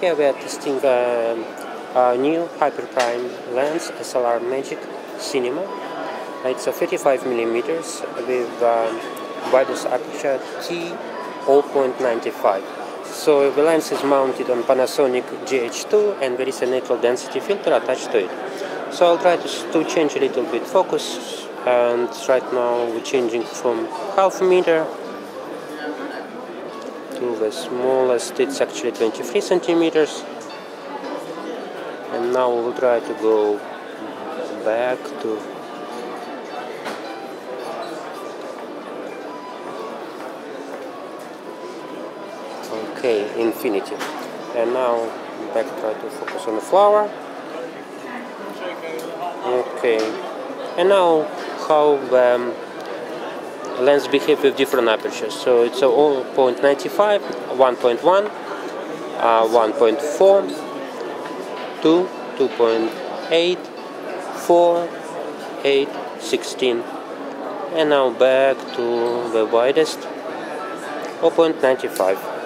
Here we are testing um, our new hyperprime lens SLR Magic Cinema. It's a 35 millimeters with um, widest aperture t 0.95. So the lens is mounted on Panasonic GH2 and there is a neutral density filter attached to it. So I'll try to, to change a little bit focus and right now we're changing from half meter to the smallest it's actually 23 centimeters. And now we'll try to go back to okay infinity. And now back try to focus on the flower. Okay and now how um, lens behave with different apertures. So it's a 0.95, 1.1, uh, 1.4, 2, 2.8, 4, 8, 16. And now back to the widest 0.95.